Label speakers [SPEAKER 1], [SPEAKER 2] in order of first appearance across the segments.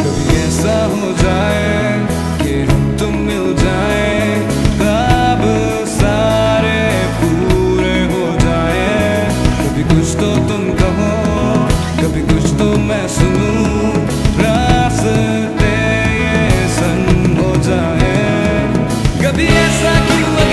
[SPEAKER 1] कभी ऐसा हो जाए तुम मिल जाए सारे पूरे हो जाए। कभी कुछ तो तुम कहो, कभी कुछ तो मैं ये क्यों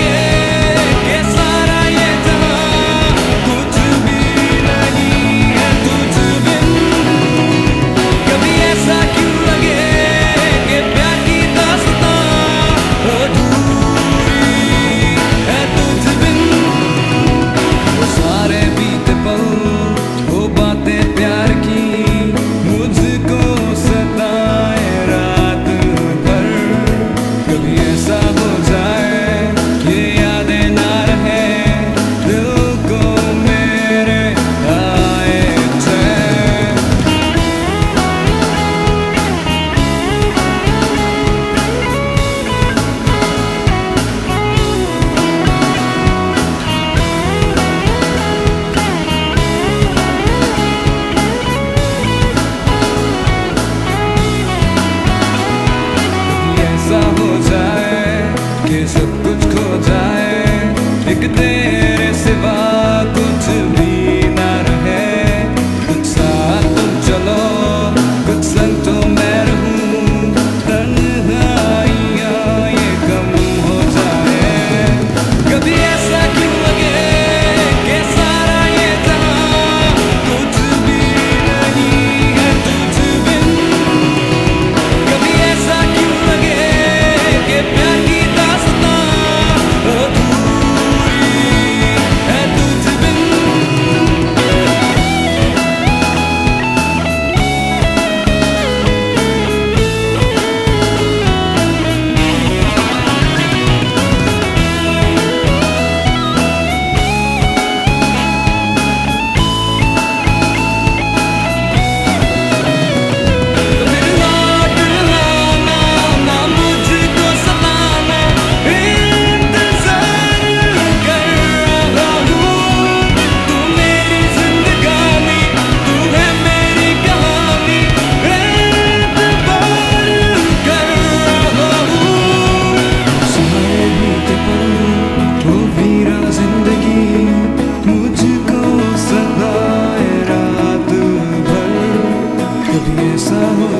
[SPEAKER 1] que tem.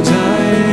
[SPEAKER 1] time.